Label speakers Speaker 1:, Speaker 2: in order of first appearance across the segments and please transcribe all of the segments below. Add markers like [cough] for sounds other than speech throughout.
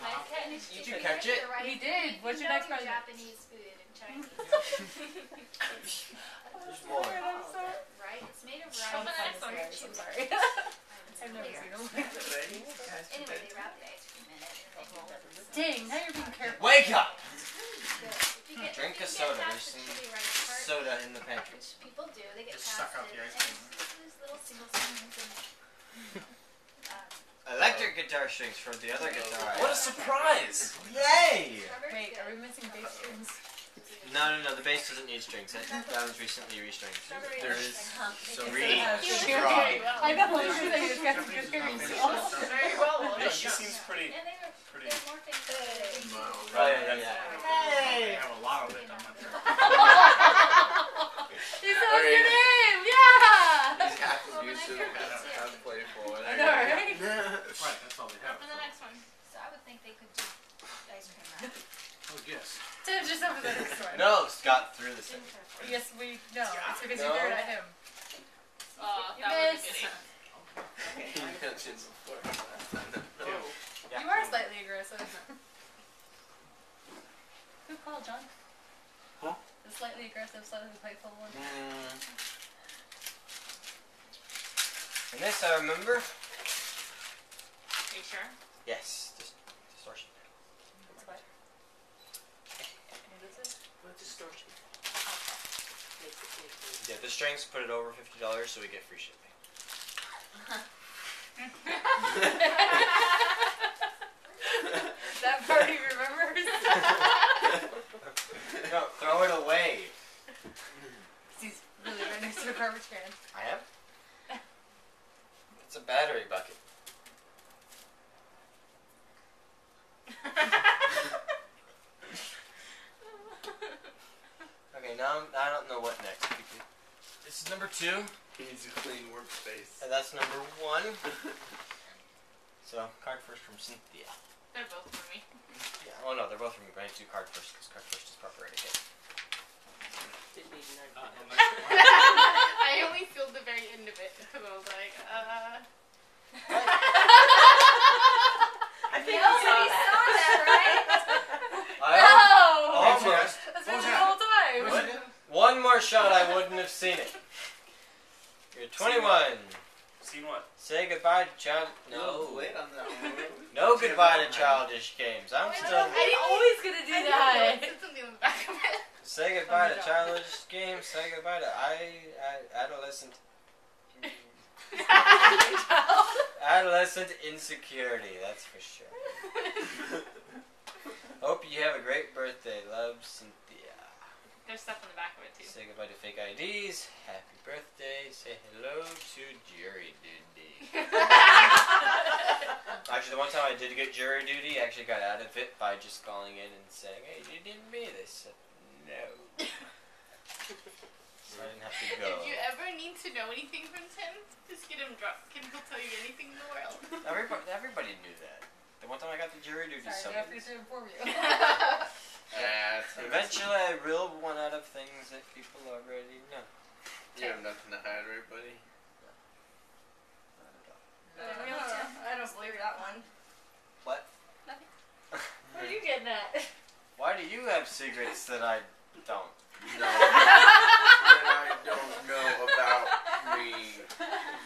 Speaker 1: Nice Chinese
Speaker 2: Did you catch it?
Speaker 1: Right.
Speaker 3: He did. What's your next question?
Speaker 1: Japanese food and Chinese.
Speaker 2: There's more.
Speaker 3: I'm [laughs] sorry.
Speaker 1: right? It's made of
Speaker 3: I'm
Speaker 1: rice.
Speaker 3: sorry. I'm sorry. [laughs] I've never
Speaker 1: clear.
Speaker 3: seen them.
Speaker 1: Anyway, they wrap the ice cream in it and they roll it.
Speaker 3: Dang, now you're being careful.
Speaker 2: Wake up!
Speaker 1: Get,
Speaker 2: Drink a soda.
Speaker 1: Get
Speaker 2: There's
Speaker 1: past
Speaker 2: some
Speaker 1: rice
Speaker 2: soda in the pantry.
Speaker 1: which people do, they get
Speaker 4: Just
Speaker 1: past
Speaker 4: suck out the ice
Speaker 1: and
Speaker 4: cream. [laughs]
Speaker 1: it's these little single spoons and. Um,
Speaker 2: Electric guitar strings from the other guitar.
Speaker 4: What a surprise!
Speaker 2: Yay!
Speaker 3: Wait, are we missing bass strings?
Speaker 2: No, no, no. The bass doesn't need strings. That, that was recently restringed.
Speaker 1: There is
Speaker 4: There
Speaker 1: ice
Speaker 4: is
Speaker 1: cream.
Speaker 4: some
Speaker 3: It's
Speaker 4: really
Speaker 3: so
Speaker 4: strong.
Speaker 3: I know what you're saying. It's got some good screaming.
Speaker 5: Very well.
Speaker 4: Yeah, she seems pretty,
Speaker 1: And they were,
Speaker 4: pretty
Speaker 1: they have more things than they
Speaker 4: mild.
Speaker 2: Oh, yeah, yeah, yeah.
Speaker 4: They have a lot of it. I'm not sure. [laughs]
Speaker 3: You said your name! Yeah!
Speaker 6: He's half
Speaker 1: Well, when I
Speaker 6: abusive,
Speaker 1: heard
Speaker 6: half,
Speaker 1: this, yeah.
Speaker 6: half playful.
Speaker 3: I know, right? [laughs]
Speaker 4: Right, that's all they have.
Speaker 5: for the next one.
Speaker 1: So I would think they could do ice cream wrap. [laughs]
Speaker 4: Oh, yes.
Speaker 3: Tim, just over the next one.
Speaker 2: No, Scott threw the thing.
Speaker 3: Yes, we know. It's because
Speaker 2: No.
Speaker 3: you threw it at him.
Speaker 5: Oh,
Speaker 3: You
Speaker 5: that was a
Speaker 3: missed.
Speaker 5: goodie.
Speaker 6: He mentioned before.
Speaker 3: You are slightly aggressive. [laughs] Who called, John?
Speaker 2: Huh?
Speaker 3: The slightly aggressive, slightly playful one.
Speaker 2: Mm. And this I remember.
Speaker 5: Are you sure?
Speaker 2: Yes, dis- distortion.
Speaker 3: That's what. What is it?
Speaker 6: What distortion?
Speaker 2: Yeah, the strings put it over fifty dollars, so we get free shipping. [laughs]
Speaker 3: That party remembers. [laughs]
Speaker 2: No, throw it away. [laughs]
Speaker 3: He's really right next to a garbage can.
Speaker 2: I am. It's a battery bucket. [laughs] Okay, now I'm, I don't know what next. This is number two,
Speaker 6: He needs a clean workspace.
Speaker 2: and that's number one. [laughs] So, card first from Cynthia.
Speaker 5: They're both for me.
Speaker 2: Yeah, oh no, they're both from me, but I need to do card first because card first is proper etiquette.
Speaker 4: Uh, [laughs]
Speaker 5: I only filled the very end of it because I was like, uh. [laughs]
Speaker 3: I think
Speaker 1: Nobody saw that, right?
Speaker 2: I
Speaker 3: No!
Speaker 2: almost.
Speaker 3: That's
Speaker 4: What
Speaker 3: been
Speaker 4: was
Speaker 3: the
Speaker 4: that?
Speaker 3: whole time.
Speaker 4: What's it?
Speaker 2: One more shot, I wouldn't have seen it. You're 21.
Speaker 4: Seen what?
Speaker 2: Say goodbye to child.
Speaker 6: No,
Speaker 2: No.
Speaker 6: wait on that one.
Speaker 2: No goodbye to childish games. I'm
Speaker 5: I
Speaker 2: still.
Speaker 5: don't-
Speaker 3: I'm always gonna do
Speaker 5: I know
Speaker 3: that.
Speaker 5: something on the back of it.
Speaker 2: Say goodbye
Speaker 3: Oh,
Speaker 2: to
Speaker 3: God.
Speaker 2: childish games. Say goodbye to I, I adolescent [laughs] adolescent insecurity. That's for sure. [laughs] Hope you have a great birthday. Love, Cynthia.
Speaker 5: There's stuff in the back of it too.
Speaker 2: Say goodbye to fake IDs. Happy birthday. Say hello to jury duty. [laughs] Actually, the one time I did get jury duty, I actually got out of it by just calling in and saying, "Hey, you didn't me?" They said, "No." so I didn't have to go.
Speaker 5: If you ever need to know anything from Tim, just get him drunk and he'll tell you anything in the world. [laughs]
Speaker 2: Everybody, everybody knew that. The one time I got the jury duty
Speaker 3: Sorry, I
Speaker 2: summons.
Speaker 3: forget to inform you. [laughs]
Speaker 6: Yeah, it's
Speaker 2: Eventually, I reeled one out of things that people already know.
Speaker 6: You have nothing to hide, right, buddy?
Speaker 3: I don't believe that one.
Speaker 2: What? [laughs]
Speaker 3: What are you getting at?
Speaker 2: Why do you have secrets that I don't?
Speaker 6: No. that I don't know about me.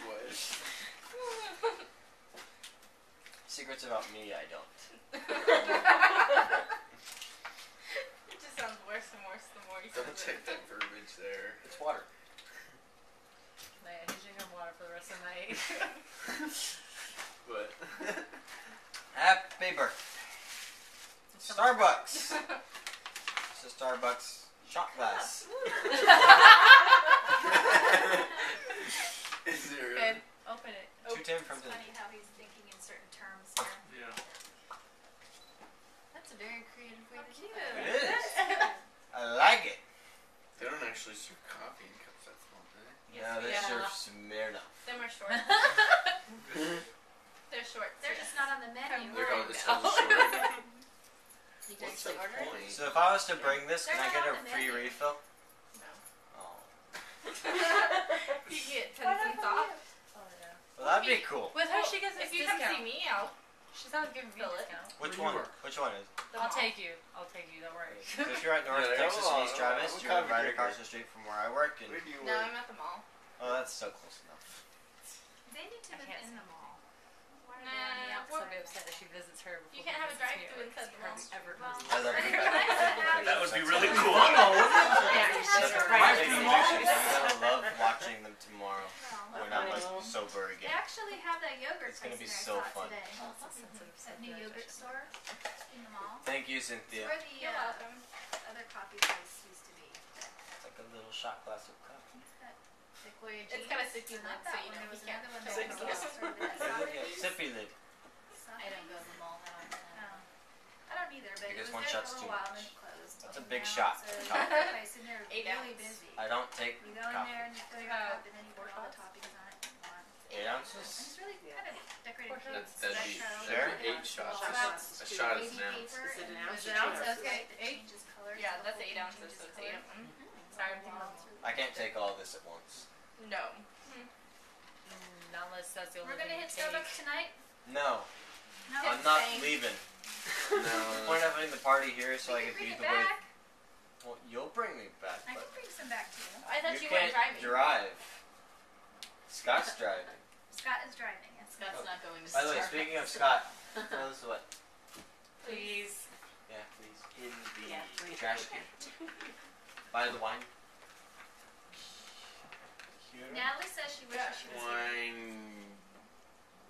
Speaker 6: What?
Speaker 2: Secrets about me, I don't.
Speaker 5: It just sounds worse and worse the more you say
Speaker 6: Don't take that verbiage there.
Speaker 2: It's water.
Speaker 3: No, yeah, he's drinking water for the rest of the night.
Speaker 6: But
Speaker 2: Happy birthday. Starbucks. It's a Starbucks shot glass. [laughs]
Speaker 6: is there?
Speaker 3: Ben, open it.
Speaker 2: Two oh, Tim from
Speaker 1: It's funny how he's thinking in certain terms here.
Speaker 4: Yeah.
Speaker 1: That's a very creative way to do
Speaker 2: It
Speaker 1: it.
Speaker 2: is. [laughs] I like it.
Speaker 6: They don't actually serve coffee in cups that small, do they?
Speaker 2: No, they
Speaker 3: Yeah.
Speaker 2: serve Smirnoff.
Speaker 5: Them are short. [laughs] They're short.
Speaker 1: They're just not on the menu.
Speaker 6: They're
Speaker 3: Right
Speaker 6: going to sell the short.
Speaker 1: You
Speaker 6: What's the
Speaker 1: order
Speaker 6: point?
Speaker 2: So if I was to bring this, can I get a free
Speaker 1: menu.
Speaker 2: refill?
Speaker 5: No.
Speaker 2: Oh. [laughs]
Speaker 5: you get ten cents off.
Speaker 3: Oh, yeah.
Speaker 2: Well, that'd be cool.
Speaker 3: With her, she gets this
Speaker 5: If you come see me, I'll
Speaker 3: She's always giving me a discount.
Speaker 2: Which
Speaker 4: Where
Speaker 2: one?
Speaker 4: you work?
Speaker 2: Which one is?
Speaker 1: The
Speaker 3: I'll
Speaker 1: mall.
Speaker 3: take you. I'll take you. Don't worry.
Speaker 2: So if you're at [laughs] North
Speaker 6: Yeah,
Speaker 2: Texas
Speaker 6: come
Speaker 2: and East
Speaker 6: on,
Speaker 2: Travis,
Speaker 6: I'm a
Speaker 2: you're
Speaker 6: coffee
Speaker 2: right
Speaker 6: drinker.
Speaker 2: across the street from where I work, and
Speaker 6: Where do you
Speaker 5: No,
Speaker 6: work?
Speaker 5: I'm at the mall.
Speaker 2: oh, that's so close enough.
Speaker 1: They need to
Speaker 3: I
Speaker 1: live
Speaker 3: can't
Speaker 1: in the mall. Why are they on the
Speaker 5: Nah,
Speaker 1: outside?
Speaker 3: She'll be upset if she visits her.
Speaker 5: You can't have a drive-through
Speaker 3: at work.
Speaker 5: inside the mall.
Speaker 3: Hardly ever
Speaker 1: Well,
Speaker 2: I love you
Speaker 1: it's
Speaker 2: back.
Speaker 1: nice to have
Speaker 4: That would be really cool.
Speaker 1: nice [laughs]
Speaker 3: Yeah,
Speaker 1: to
Speaker 3: you
Speaker 1: have
Speaker 3: should.
Speaker 1: her
Speaker 3: Right.
Speaker 1: in
Speaker 2: I'm
Speaker 1: mall.
Speaker 2: gonna love watching them tomorrow
Speaker 1: Well,
Speaker 2: when I'm like sober
Speaker 1: They
Speaker 2: again.
Speaker 1: Actually have that yogurt
Speaker 2: It's gonna be
Speaker 1: there
Speaker 2: so
Speaker 1: I saw
Speaker 2: fun.
Speaker 1: today.
Speaker 3: Oh, it's a sensitive
Speaker 1: That new
Speaker 3: subject.
Speaker 1: yogurt store in the mall.
Speaker 2: Thank you,
Speaker 1: It's
Speaker 2: Cynthia.
Speaker 1: where the
Speaker 5: You're
Speaker 1: uh,
Speaker 5: welcome.
Speaker 1: other coffee place used to be.
Speaker 2: It's like a little shot glass of coffee.
Speaker 1: What's that?
Speaker 3: Sequoia
Speaker 5: It's
Speaker 3: jeans.
Speaker 5: got a sippy
Speaker 1: Not
Speaker 5: lid, so you know
Speaker 1: There
Speaker 5: you can't
Speaker 1: another one
Speaker 5: fill
Speaker 1: that
Speaker 5: it.
Speaker 1: was started at
Speaker 2: Hey, look at sippy lid.
Speaker 3: I don't go to the mall that often.
Speaker 1: No. I don't either, but
Speaker 2: Because
Speaker 1: it was
Speaker 2: one
Speaker 1: there
Speaker 2: shot's
Speaker 1: for a
Speaker 2: too
Speaker 1: while
Speaker 2: much.
Speaker 1: and then it closed.
Speaker 2: That's a big
Speaker 1: now
Speaker 2: shot.
Speaker 1: It's a
Speaker 2: Coffee.
Speaker 1: yogurt place and they're
Speaker 5: Eight
Speaker 1: really
Speaker 5: ounce.
Speaker 1: busy.
Speaker 2: I don't take
Speaker 1: You go in
Speaker 2: coffee.
Speaker 1: there and you fill your cup and then you put all the
Speaker 3: shots?
Speaker 1: toppings on it. and on.
Speaker 2: Eight
Speaker 1: it's really kind of decorated
Speaker 3: That's-
Speaker 1: cakes,
Speaker 6: that'd be-
Speaker 1: retro,
Speaker 2: Sure.
Speaker 1: and
Speaker 6: eight shots.
Speaker 1: all
Speaker 3: Shots.
Speaker 6: A shot is
Speaker 1: baby
Speaker 6: an ounce.
Speaker 7: Is it an ounce
Speaker 1: the
Speaker 7: or two
Speaker 1: ounce, okay,
Speaker 5: Eight?
Speaker 1: changes color,
Speaker 5: Yeah,
Speaker 1: so the
Speaker 5: that's eight
Speaker 1: thing
Speaker 5: ounces, so it's eight of them.
Speaker 3: Sorry,
Speaker 1: Wow,
Speaker 3: Mom.
Speaker 1: it's really
Speaker 2: I can't take all this at once.
Speaker 5: No.
Speaker 3: Not unless that's the only
Speaker 1: We're gonna hit
Speaker 3: you take.
Speaker 1: Starbucks tonight?
Speaker 2: No,
Speaker 1: No.
Speaker 2: I'm not
Speaker 5: Thanks.
Speaker 2: leaving. [laughs] The point
Speaker 6: No.
Speaker 2: of having the party here so
Speaker 1: We
Speaker 2: I
Speaker 1: can
Speaker 2: can be
Speaker 1: it
Speaker 2: the way. Well, you'll bring me back,
Speaker 1: I can bring some back too.
Speaker 5: I thought
Speaker 2: you
Speaker 5: you, weren't
Speaker 2: can't
Speaker 5: driving.
Speaker 2: drive. Scott's driving.
Speaker 1: Scott is driving, yes.
Speaker 3: Scott's not going to
Speaker 2: By the way,
Speaker 3: Starbucks.
Speaker 2: speaking of Scott, [laughs] tell us what.
Speaker 3: Please.
Speaker 2: Yeah, please.
Speaker 6: In the
Speaker 7: Yeah, please.
Speaker 2: Trash can. [laughs] By the wine. Here.
Speaker 1: Natalie says she wishes she was here.
Speaker 6: wine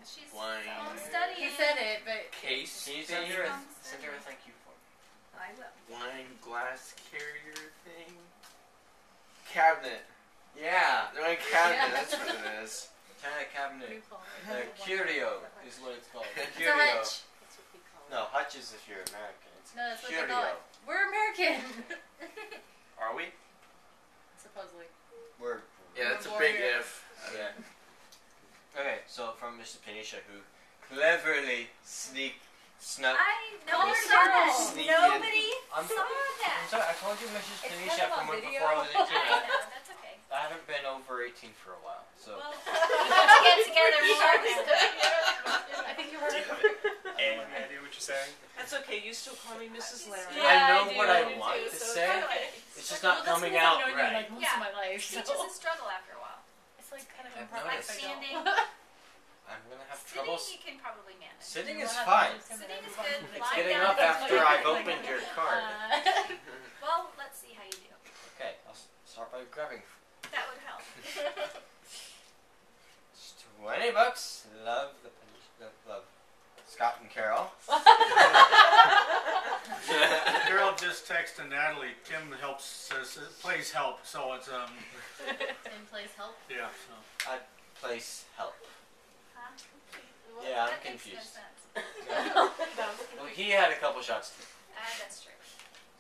Speaker 1: She's
Speaker 6: Wine.
Speaker 1: home studying.
Speaker 3: He said it, but
Speaker 6: case
Speaker 2: Can you send her a,
Speaker 1: Thing.
Speaker 2: send her a thank you form?
Speaker 1: I will.
Speaker 6: wine glass carrier thing. Cabinet.
Speaker 2: Yeah.
Speaker 6: The wine cabinet,
Speaker 3: Yeah.
Speaker 6: that's what it is.
Speaker 2: China cabinet.
Speaker 3: you call it.
Speaker 2: The curio is what it's called. [laughs]
Speaker 1: It's a
Speaker 2: Curio.
Speaker 1: hutch.
Speaker 7: That's what we call it.
Speaker 2: No, hutch is if you're American. It's
Speaker 3: No, that's what they call
Speaker 2: curio.
Speaker 3: it. We're American. [laughs]
Speaker 6: Are we? [laughs]
Speaker 3: Supposedly.
Speaker 2: We're
Speaker 6: Yeah, that's a
Speaker 3: We're
Speaker 6: big if.
Speaker 2: Yeah. Okay, so from Mr. Panisha, who cleverly sneak snuck.
Speaker 1: I
Speaker 3: Call
Speaker 1: nobody
Speaker 3: her
Speaker 1: saw that.
Speaker 3: girl.
Speaker 6: In.
Speaker 1: Nobody
Speaker 2: I'm,
Speaker 1: saw
Speaker 2: I'm sorry, I called you Mrs.
Speaker 3: It's
Speaker 2: Panisha from when- before I was 18.
Speaker 1: I
Speaker 2: I,
Speaker 1: know, that's okay.
Speaker 2: I haven't been over 18 for a while, so.
Speaker 1: Well, [laughs] [laughs] we have to get together more. [laughs]
Speaker 3: I think you heard.
Speaker 4: Any idea what you're saying?
Speaker 7: That's okay. You still call me Mrs. Larry.
Speaker 5: Yeah,
Speaker 2: I know
Speaker 5: do,
Speaker 2: what I
Speaker 5: do
Speaker 2: want
Speaker 5: too,
Speaker 2: to
Speaker 5: so
Speaker 2: say.
Speaker 5: It's, okay.
Speaker 2: It's just
Speaker 3: Well,
Speaker 2: not
Speaker 3: that's
Speaker 2: coming out
Speaker 3: I've known you,
Speaker 2: right.
Speaker 3: like most
Speaker 1: Yeah.
Speaker 3: of my life.
Speaker 1: Speech
Speaker 3: So.
Speaker 1: is a struggle after a while.
Speaker 3: It's like kind of
Speaker 2: I've
Speaker 3: improper.
Speaker 2: noticed.
Speaker 3: if I don't.
Speaker 1: Standing.
Speaker 2: I'm gonna have
Speaker 1: Sitting,
Speaker 2: trouble.
Speaker 1: you can probably manage.
Speaker 2: Sitting is fine.
Speaker 3: to do some of
Speaker 1: Sitting is good.
Speaker 2: It's
Speaker 1: Lying
Speaker 2: getting
Speaker 1: down
Speaker 2: up after I've opened your card.
Speaker 1: Well, let's see how you do.
Speaker 2: Okay, I'll start by grabbing.
Speaker 1: That would help.
Speaker 2: It's 20 bucks. Love the Panish- love, love. Scott and Carol. [laughs]
Speaker 4: Carol just texted Natalie. Tim helps says plays help, so it's um
Speaker 3: in place help.
Speaker 4: yeah. So.
Speaker 2: Place help.
Speaker 1: Huh?
Speaker 2: Yeah, I'm
Speaker 1: that makes no
Speaker 2: confused. [laughs] Well, he had a couple shots too.
Speaker 1: Ah, that's true.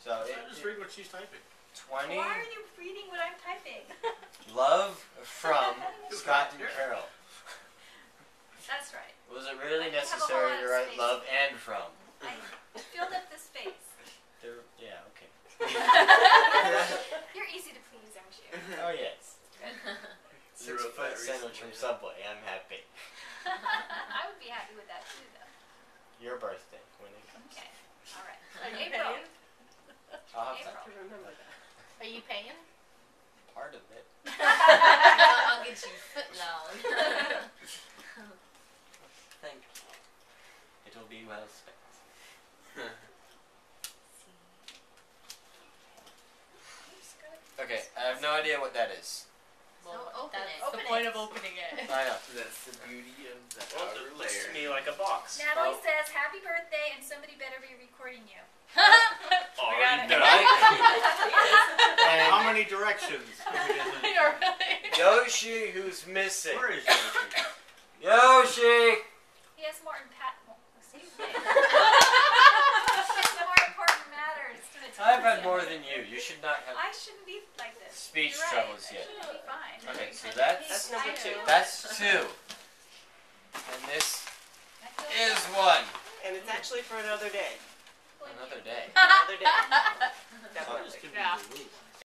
Speaker 2: So it,
Speaker 4: I just read what she's typing.
Speaker 2: 20
Speaker 1: Why are you reading what I'm typing?
Speaker 2: love from [laughs] Scott and Carol.
Speaker 1: That's right.
Speaker 2: Was it really
Speaker 1: I have a whole
Speaker 2: necessary to write
Speaker 1: space.
Speaker 2: love and from?
Speaker 1: I filled up the space. [laughs]
Speaker 2: There, yeah, okay.
Speaker 1: You're easy to please, aren't you? [laughs]
Speaker 2: Oh yes. Six foot
Speaker 6: that
Speaker 2: sandwich from Subway. I'm happy. [laughs]
Speaker 1: I would be happy with that too, though.
Speaker 2: Your birthday when it comes.
Speaker 1: Okay. All right.
Speaker 5: Are you
Speaker 1: April.
Speaker 5: paying?
Speaker 2: I'll have
Speaker 1: April.
Speaker 2: that.
Speaker 7: I remember that.
Speaker 5: Are you paying?
Speaker 2: Part of it.
Speaker 3: I'll get you foot long.
Speaker 2: Thank you. It'll be well spent. [laughs] Okay, I have no idea what that is.
Speaker 3: well,
Speaker 1: open
Speaker 3: that's
Speaker 1: it.
Speaker 3: the
Speaker 1: Open
Speaker 3: point
Speaker 1: it.
Speaker 3: of opening it.
Speaker 2: I know.
Speaker 6: That's the beauty of the
Speaker 4: Well,
Speaker 6: outer
Speaker 4: it looks to
Speaker 6: layer.
Speaker 4: me like a box.
Speaker 1: Natalie
Speaker 2: Oh.
Speaker 1: says, "Happy birthday," and somebody better be recording you. [laughs]
Speaker 4: Already
Speaker 3: it.
Speaker 4: done.
Speaker 2: Right? [laughs]
Speaker 4: How many directions?
Speaker 3: You're right.
Speaker 2: Yoshi, who's missing.
Speaker 4: Where is Yoshi?
Speaker 2: Yoshi!
Speaker 1: He has more important. [laughs] Excuse me. [laughs] he has more important matters to attend
Speaker 2: I've had more than you. You should not have
Speaker 1: I shouldn't be like this.
Speaker 2: speech
Speaker 1: You're right.
Speaker 2: troubles
Speaker 1: I
Speaker 2: yet.
Speaker 1: should be fine.
Speaker 2: Okay, so that's-
Speaker 7: That's number two.
Speaker 2: That's two. And this is one.
Speaker 7: And it's actually for another day.
Speaker 2: Another day. [laughs]
Speaker 7: Another day. Definitely.
Speaker 4: could
Speaker 3: Yeah.
Speaker 4: the loop.